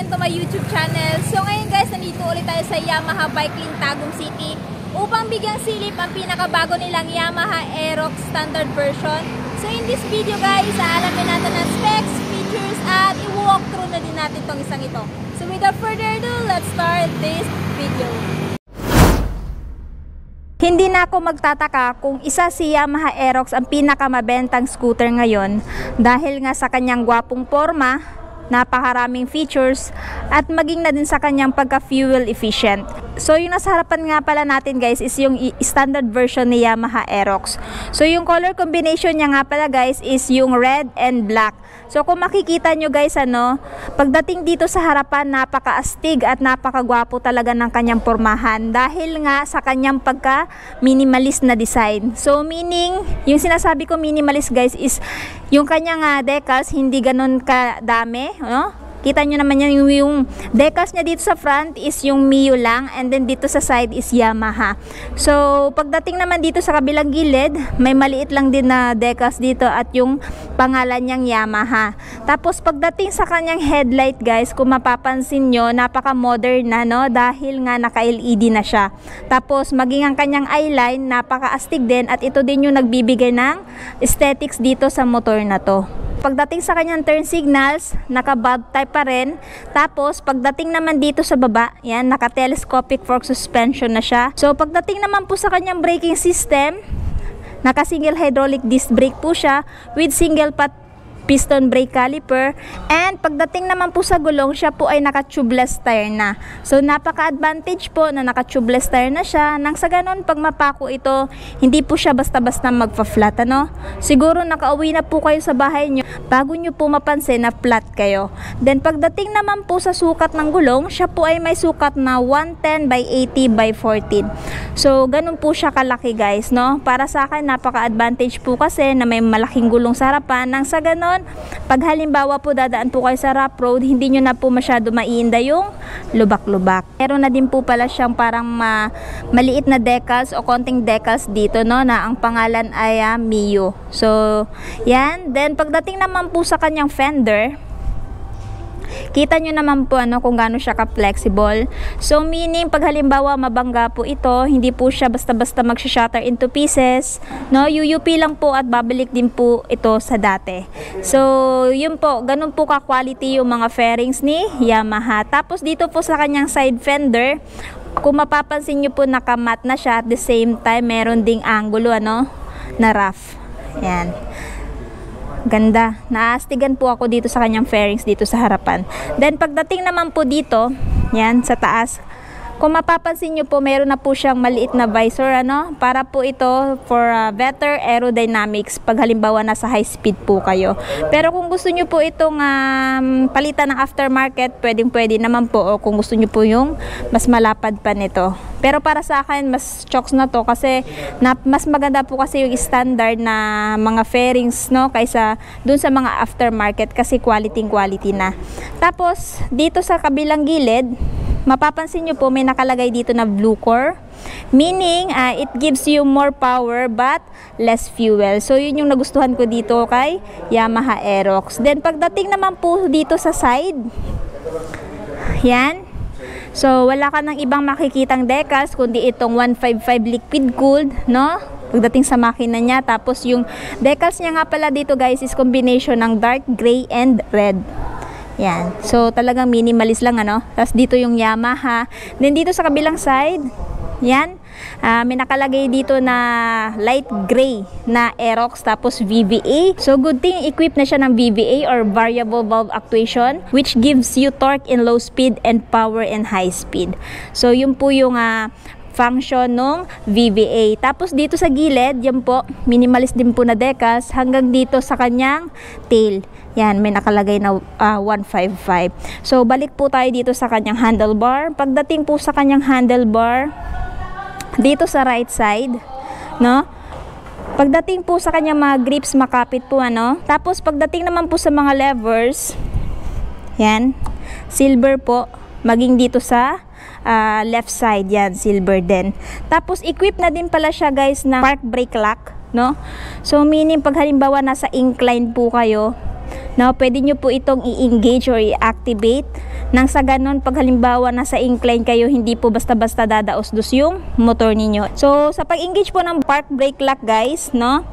Again to my YouTube channel. So ngayon guys, nandito ulit tayo sa Yamaha Bike Link Tagum City upang bigyang silip ang pinakabago nilang Yamaha Aerox Standard version. So in this video guys, aalamin natin ang specs, features at i-walk through na din natin tong isang ito. So without further ado, let's start this video. Hindi na ako magtataka kung isa si Yamaha Aerox ang pinakamabentang scooter ngayon dahil nga sa kanyang gwapong forma, napakaraming features at maging na din sa kanyang pagka-fuel efficient. So yung nasa harapan nga pala natin guys is yung standard version ni Yamaha Aerox. So yung color combination niya nga pala guys is yung red and black. So kung makikita nyo guys ano, pagdating dito sa harapan napaka-astig at napakagwapo talaga ng kanyang pormahan dahil nga sa kanyang pagka minimalist na design. So meaning, yung sinasabi ko minimalist guys is yung kanyang uh, decals hindi ganun kadami, no? Kita nyo naman yan, yung, yung decals niya dito sa front is yung Mio lang and then dito sa side is Yamaha. So, pagdating naman dito sa kabilang gilid, may maliit lang din na decals dito at yung pangalan niyang Yamaha. Tapos, pagdating sa kanyang headlight guys, kung mapapansin nyo, napaka-modern na no dahil nga naka-LED na siya. Tapos, maging ang kanyang eyeline, napaka-astig din at ito din yung nagbibigay ng aesthetics dito sa motor na to. Pagdating sa kanyang turn signals, naka-bulb type pa rin. Tapos, pagdating naman dito sa baba, yan, naka-telescopic fork suspension na siya. So, pagdating naman po sa kanyang braking system, naka-single hydraulic disc brake po siya with single pat piston brake caliper. And pagdating naman po sa gulong siya po ay naka tubeless tire na. So napaka advantage po na naka tubeless tire na siya. Nang sa ganun pag mapako ito hindi po siya basta basta magpa flat ano? Siguro nakauwi na po kayo sa bahay nyo bago nyo po mapansin na flat kayo. Then pagdating naman po sa sukat ng gulong siya po ay may sukat na 110 by 80 by 14 so ganun po siya kalaki guys no? Para sa akin napaka advantage po kasi na may malaking gulong sa harapan. Nang sa ganun pag halimbawa po dadaan po kayo sa rough road, hindi nyo na po masyado maiinda yung lubak-lubak. Meron na din po pala siyang parang ma maliit na decals o konting decals dito no na ang pangalan ay uh, Mio. So, yan. Then pagdating naman po sa kanyang fender, Kita nyo naman po ano kung gaano siya ka-flexible. So meaning pag halimbawa mabangga po ito, hindi po siya basta-basta mag-shatter into pieces. No, UUP lang po at babalik din po ito sa dati. So yun po, ganun po ka-quality yung mga fairings ni Yamaha. Tapos dito po sa kanyang side fender, kung mapapansin nyo po nakamat na siya at the same time meron ding angulo ano na rough. Yan. Ganda. Naastigan po ako dito sa kanyang fairings dito sa harapan. Then pagdating naman po dito, yan sa taas, Kung mapapansin nyo po, meron na po siyang maliit na visor, ano? Para po ito for uh, better aerodynamics pag halimbawa nasa high speed po kayo. Pero kung gusto nyo po itong um, palitan ng aftermarket, pwedeng pwede naman po. O kung gusto nyo po yung mas malapad pa nito. Pero para sa akin, mas chokes na to kasi na, mas maganda po kasi yung standard na mga fairings no kaysa dun sa mga aftermarket kasi quality quality na. Tapos, dito sa kabilang gilid, mapapansin nyo po may nakalagay dito na blue core. Meaning, uh, it gives you more power but less fuel. So, yun yung nagustuhan ko dito kay Yamaha Aerox. Then, pagdating naman po dito sa side, yan, So, wala ka ng ibang makikitang decals kundi itong 155 liquid cooled, no? Pagdating sa makina niya. Tapos yung decals niya nga pala dito guys is combination ng dark gray and red. Yan. So, talagang minimalist lang ano. Tapos dito yung Yamaha. Then dito sa kabilang side, yan. Uh, may nakalagay dito na light gray na Aerox tapos VVA. So good thing equipped na siya ng VVA or variable valve actuation which gives you torque in low speed and power in high speed. So yun po yung uh, function ng VVA. Tapos dito sa gilid, yan po, minimalist din po na decals hanggang dito sa kanyang tail. Yan, may nakalagay na uh, 155. So, balik po tayo dito sa kanyang handlebar. Pagdating po sa kanyang handlebar, dito sa right side, no? Pagdating po sa kanyang mga grips, makapit po ano. Tapos pagdating naman po sa mga levers, yan, silver po, maging dito sa uh, left side, yan, silver din. Tapos equip na din pala siya guys na park brake lock, no? So meaning pag halimbawa nasa incline po kayo, no, pwede nyo po itong i-engage or i-activate nang sa ganon, pag halimbawa nasa incline kayo, hindi po basta-basta dadaos-dos yung motor ninyo. So, sa pag-engage po ng park brake lock guys, no?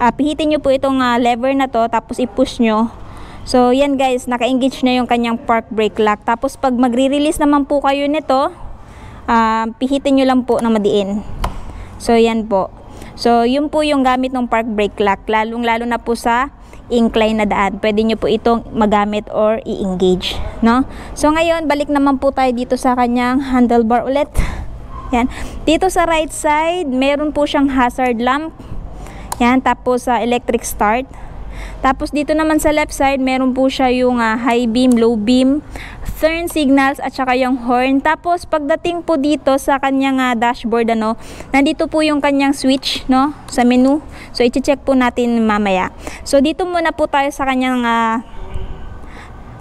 Uh, pihitin nyo po itong uh, lever na to, tapos i-push nyo. So, yan guys, naka-engage na yung kanyang park brake lock. Tapos, pag magre-release naman po kayo nito, uh, pihitin nyo lang po na madiin. So, yan po. So, yun po yung gamit ng park brake lock. Lalong-lalo na po sa incline na daan. Pwede nyo po itong magamit or i-engage. No? So ngayon, balik naman po tayo dito sa kanyang handlebar ulit. Yan. Dito sa right side, meron po siyang hazard lamp. Yan. Tapos sa uh, electric start. Tapos dito naman sa left side, meron po siya yung uh, high beam, low beam, turn signals at saka yung horn. Tapos pagdating po dito sa kanyang uh, dashboard ano, nandito po yung kanyang switch no sa menu. So i-check po natin mamaya. So dito muna po tayo sa kanyang uh,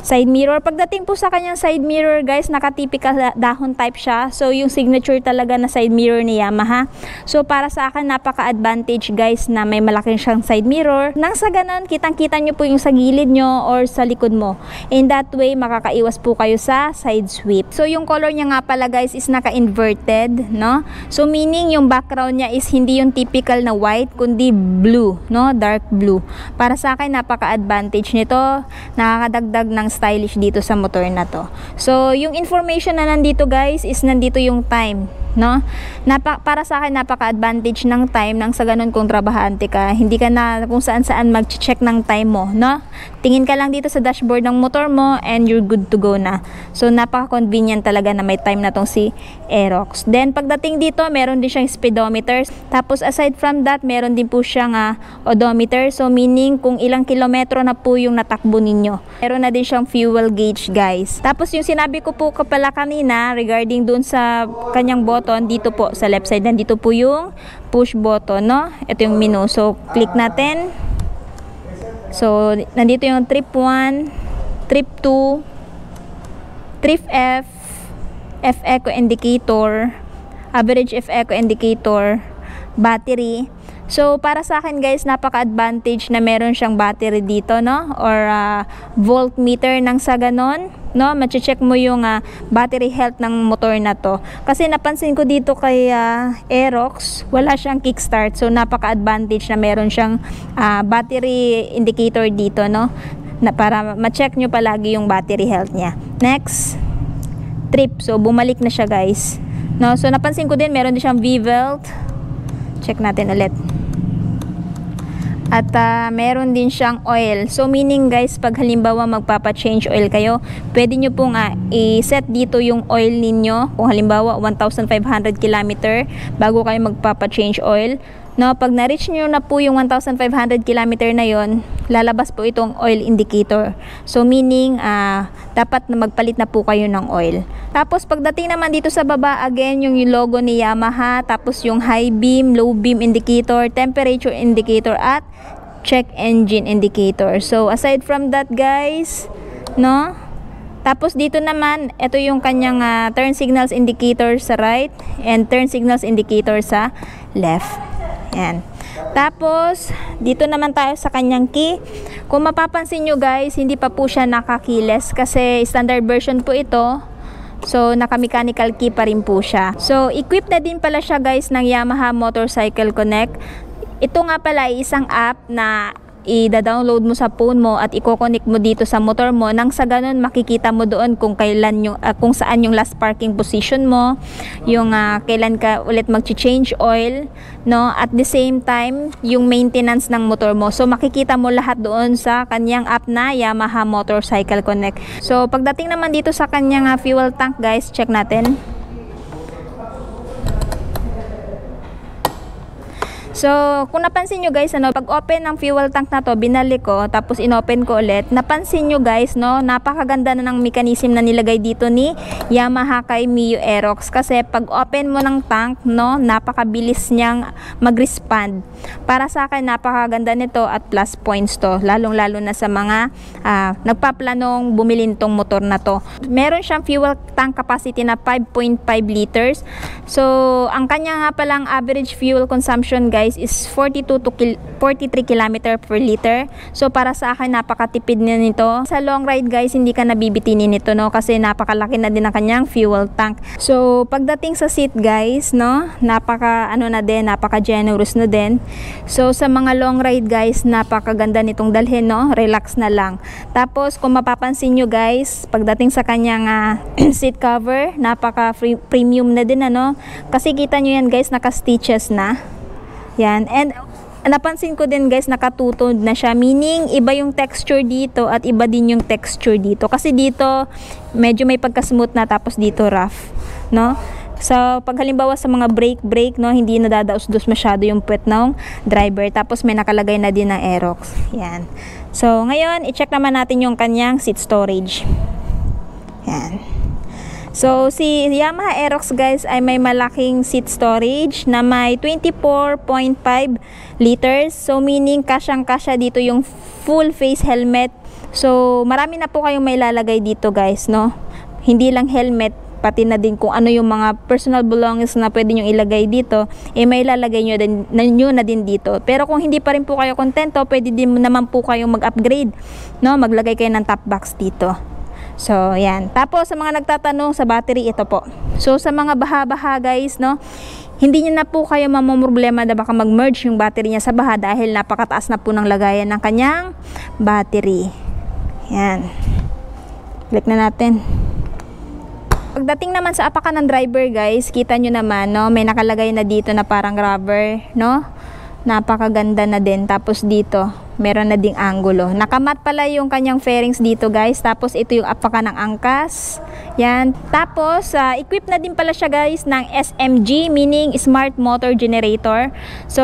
side mirror. Pagdating po sa kanyang side mirror guys, naka-typical dahon type siya. So yung signature talaga na side mirror ni Yamaha. So para sa akin napaka-advantage guys na may malaking siyang side mirror. Nang sa ganun, kitang-kita nyo po yung sa gilid nyo or sa likod mo. In that way, makakaiwas po kayo sa side sweep. So yung color niya nga pala guys is naka-inverted, no? So meaning yung background niya is hindi yung typical na white, kundi blue, no? Dark blue. Para sa akin, napaka-advantage nito. Nakakadagdag ng stylish dito sa motor na to. So, yung information na nandito guys is nandito yung time no? Napa, para sa akin napaka-advantage ng time nang sa ganun kung trabahante ka, hindi ka na kung saan-saan mag-check ng time mo, no? Tingin ka lang dito sa dashboard ng motor mo and you're good to go na. So napaka-convenient talaga na may time na tong si Aerox. Then pagdating dito, meron din siyang speedometer. Tapos aside from that, meron din po siyang uh, odometer. So meaning kung ilang kilometro na po yung natakbo ninyo. Meron na din siyang fuel gauge, guys. Tapos yung sinabi ko po kapala kanina regarding dun sa kanyang bottom button dito po sa left side. Nandito po yung push button, no? Ito yung menu. So, click natin. So, nandito yung trip 1, trip 2, trip F, F echo indicator, average F echo indicator, battery. So, para sa akin guys, napaka-advantage na meron siyang battery dito, no? Or uh, voltmeter nang sa ganon, no? Mache-check mo yung uh, battery health ng motor na to. Kasi napansin ko dito kay uh, Aerox, wala siyang kickstart. So, napaka-advantage na meron siyang uh, battery indicator dito, no? Na para ma-check nyo palagi yung battery health niya. Next, trip. So, bumalik na siya guys. No? So, napansin ko din, meron din siyang V-belt. Check natin ulit. At ah, meron din siyang oil. So meaning guys, pag halimbawa magpapa-change oil kayo, pwede nyo pong ah, i-set dito yung oil ninyo. Kung halimbawa 1,500 km bago kayo magpapa-change oil. No, pag na-reach nyo na po yung 1,500 km na yon, lalabas po itong oil indicator. So meaning, ah, dapat na magpalit na po kayo ng oil. Tapos pagdating naman dito sa baba, again, yung logo ni Yamaha, tapos yung high beam, low beam indicator, temperature indicator, at check engine indicator. So aside from that guys, no, tapos dito naman, ito yung kanyang ah, turn signals indicator sa right and turn signals indicator sa left. Yan. Tapos, dito naman tayo sa kanyang key. Kung mapapansin nyo guys, hindi pa po siya nakakiles kasi standard version po ito. So, naka-mechanical key pa rin po siya. So, equipped na din pala siya guys ng Yamaha Motorcycle Connect. Ito nga pala ay isang app na i-download mo sa phone mo at i-connect mo dito sa motor mo. Nang sa ganun makikita mo doon kung kailan yung uh, kung saan yung last parking position mo yung uh, kailan ka ulit mag-change oil no? At the same time yung maintenance ng motor mo. So makikita mo lahat doon sa kanyang app na Yamaha Motorcycle Connect. So pagdating naman dito sa kanyang uh, fuel tank guys check natin So, kung napansin nyo guys, ano, pag open ng fuel tank na to, binalik ko, tapos inopen ko ulit, napansin nyo guys, no, napakaganda na ng mechanism na nilagay dito ni Yamaha kay Miyu Aerox. Kasi pag open mo ng tank, no, napakabilis niyang mag-respond. Para sa akin, napakaganda nito at plus points to, lalong-lalo na sa mga uh, nagpaplanong bumili nitong motor na to. Meron siyang fuel tank capacity na 5.5 liters. So, ang kanya nga palang average fuel consumption guys, guys is 42 to 43 km per liter. So para sa akin napakatipid na nito. Sa long ride guys hindi ka nabibitinin nito no kasi napakalaki na din ang kanyang fuel tank. So pagdating sa seat guys no napaka ano na din napaka generous na din. So sa mga long ride guys napakaganda nitong dalhin no relax na lang. Tapos kung mapapansin nyo guys pagdating sa kanyang uh, seat cover napaka free, premium na din ano kasi kita nyo yan guys naka stitches na yan. And napansin ko din guys nakatutod na siya. Meaning iba yung texture dito at iba din yung texture dito. Kasi dito medyo may pagka smooth na tapos dito rough no? So pag halimbawa sa mga brake no hindi nadadaos-dos masyado yung puwet ng driver tapos may nakalagay na din ng Aerox. Yan. So ngayon i-check naman natin yung kanyang seat storage. Yan So, si Yamaha Aerox guys ay may malaking seat storage na may 24.5 liters. So, meaning kasyang-kasya dito yung full face helmet. So, marami na po kayong may lalagay dito guys, no? Hindi lang helmet, pati na din kung ano yung mga personal belongings na pwede nyo ilagay dito, eh may lalagay nyo, din, na, nyo na din dito. Pero kung hindi pa rin po kayo kontento, pwede din naman po kayong mag-upgrade, no? Maglagay kayo ng top box dito. So, yan. Tapos, sa mga nagtatanong sa battery, ito po. So, sa mga baha-baha guys, no, hindi niya na po kayo mamumroblema na baka mag-merge yung battery niya sa baha dahil napakataas na po ng lagayan ng kanyang battery. Yan. Click na natin. Pagdating naman sa apakan ng driver guys, kita nyo naman, no, may nakalagay na dito na parang rubber, no? Napakaganda na din. Tapos dito, meron na ding angulo. Nakamat pala yung kanyang fairings dito guys. Tapos ito yung apaka ng angkas. Yan. Tapos uh, equipped na din pala siya guys ng SMG meaning Smart Motor Generator. So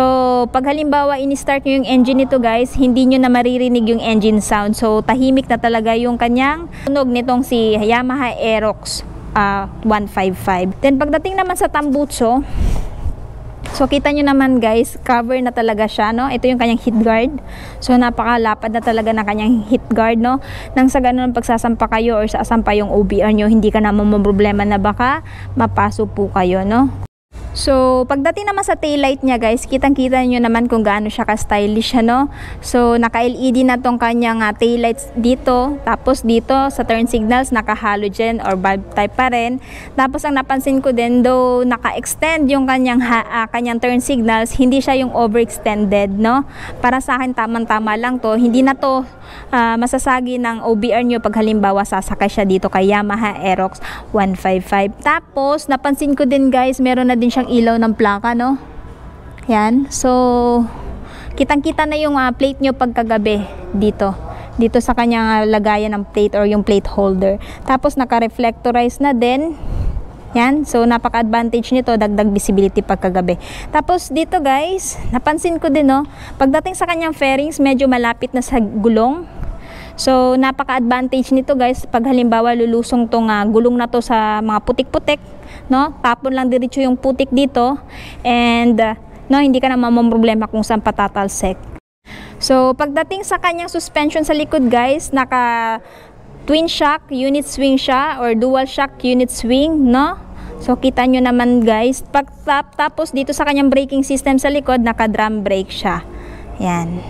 pag halimbawa ini-start nyo yung engine nito guys, hindi nyo na maririnig yung engine sound. So tahimik na talaga yung kanyang tunog nitong si Yamaha Aerox uh, ah, 155. Then pagdating naman sa tambutso, So kita nyo naman guys, cover na talaga siya, no? Ito yung kanyang heat guard. So napakalapad na talaga ng kanyang heat guard, no? Nang sa ganun pagsasampa kayo or sasampa yung OBR nyo, hindi ka na problema na baka mapaso po kayo, no? So, pagdating naman sa taillight niya guys, kitang-kita niyo naman kung gaano siya ka-stylish ano. So, naka-LED na tong kanyang uh, taillights dito. Tapos dito sa turn signals, naka-halogen or bulb type pa rin. Tapos ang napansin ko din, though naka-extend yung kanyang, ha, uh, kanyang turn signals, hindi siya yung overextended, no? Para sa akin, tamang-tama lang to. Hindi na to uh, masasagi ng OBR nyo pag halimbawa sasakay siya dito kay Yamaha Aerox 155. Tapos, napansin ko din guys, meron na din siyang ilaw ng plaka, no? Yan. So, kitang-kita na yung ah, plate nyo pagkagabi dito dito sa kanyang ah, lagayan ng plate or yung plate holder. Tapos naka-reflectorize na din. Yan. So, napaka-advantage nito, dagdag visibility pagkagabi. Tapos, dito guys, napansin ko din, no, pagdating sa kanyang fairings, medyo malapit na sa gulong. So, napaka-advantage nito guys, pag halimbawa lulusong tong uh, gulong na to sa mga putik-putik, no, tapon lang diretso yung putik dito, and, uh, no, hindi ka na mamamroblema kung saan patatalsek. So, pagdating sa kanyang suspension sa likod guys, naka twin shock unit swing siya or dual shock unit swing, no? So, kita nyo naman guys. Pag tap, tapos dito sa kanyang braking system sa likod, naka drum brake siya. Yan.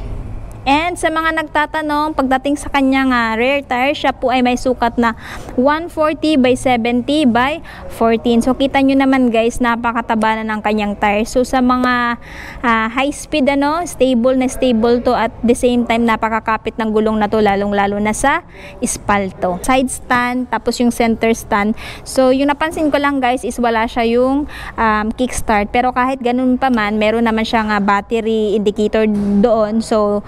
And sa mga nagtatanong, pagdating sa kanyang uh, rear tire, siya po ay may sukat na 140 by 70 by 14. So kita nyo naman guys, napakataba na ng kanyang tire. So sa mga uh, high speed, ano, stable na stable to at the same time napakakapit ng gulong na to, lalong lalo na sa espalto. Side stand, tapos yung center stand. So yung napansin ko lang guys is wala siya yung um, kickstart. Pero kahit ganun pa man, meron naman siyang uh, battery indicator doon. So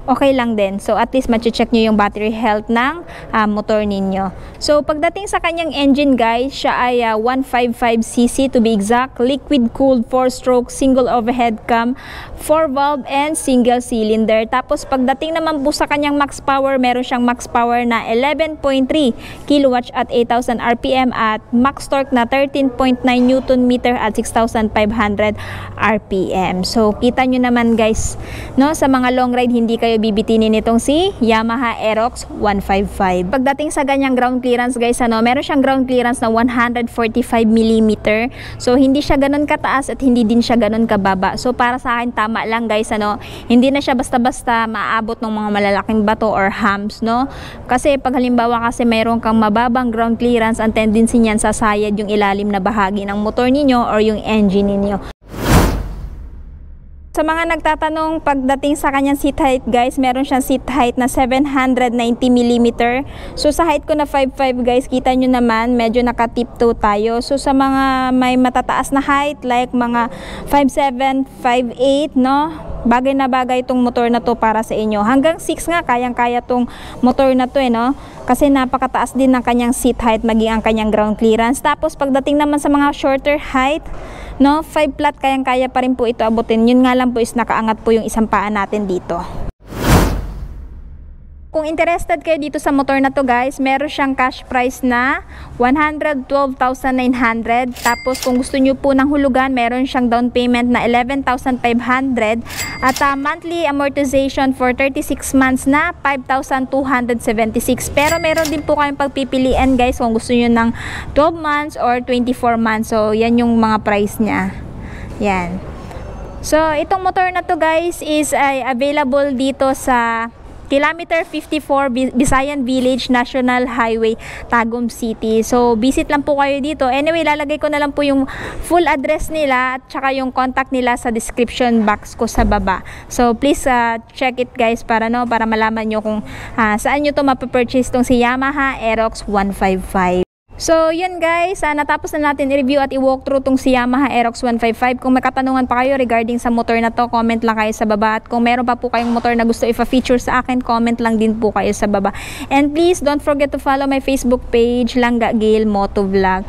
okay lang din. So, at least check nyo yung battery health ng uh, motor ninyo. So, pagdating sa kanyang engine guys, siya ay uh, 155cc to be exact. Liquid cooled 4-stroke single overhead cam, 4-valve and single cylinder. Tapos, pagdating naman po sa kanyang max power, meron siyang max power na 11.3 kW at 8,000 RPM at max torque na 13.9 Newton meter at 6,500 RPM. So, kita nyo naman guys, no, sa mga long ride, hindi kayo tayo bibitinin nitong si Yamaha Aerox 155. Pagdating sa ganyang ground clearance guys, ano, meron siyang ground clearance na 145mm. So hindi siya ganun kataas at hindi din siya ganun kababa. So para sa akin tama lang guys, ano, hindi na siya basta-basta maabot ng mga malalaking bato or humps, no? Kasi pag halimbawa kasi mayroon kang mababang ground clearance, ang tendency niyan sasayad yung ilalim na bahagi ng motor ninyo or yung engine ninyo. Sa mga nagtatanong pagdating sa kanyang seat height guys, meron siyang seat height na 790mm. So sa height ko na 5'5 guys, kita nyo naman medyo naka-tiptoe tayo. So sa mga may matataas na height like mga 5'7, 5'8 no, bagay na bagay itong motor na to para sa inyo. Hanggang 6 nga, kayang-kaya tong motor na to eh, no? Kasi napakataas din ng kanyang seat height, maging ang kanyang ground clearance. Tapos, pagdating naman sa mga shorter height, no, 5 flat, kayang-kaya pa rin po ito abutin. Yun nga lang po is nakaangat po yung isang paa natin dito. Kung interested kayo dito sa motor na to guys, meron siyang cash price na 112,900. Tapos kung gusto nyo po ng hulugan, meron siyang down payment na 11,500. At uh, monthly amortization for 36 months na 5,276. Pero meron din po kayong pagpipilian guys kung gusto nyo ng 12 months or 24 months. So yan yung mga price niya. Yan. So itong motor na to guys is ay available dito sa Kilometer 54 Bisayan Village National Highway Tagum City. So visit lang po kayo dito. Anyway, lalagay ko na lang po yung full address nila at saka yung contact nila sa description box ko sa baba. So please uh, check it guys para no para malaman nyo kung uh, saan nyo to mapapurchase tong si Yamaha Aerox 155. So, yun guys, uh, natapos na natin i-review at i-walk through tong si Yamaha Aerox 155. Kung may katanungan pa kayo regarding sa motor na to, comment lang kayo sa baba. At kung meron pa po kayong motor na gusto ipa-feature sa akin, comment lang din po kayo sa baba. And please, don't forget to follow my Facebook page, Langga Gale Motovlog.